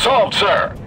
Solved, sir.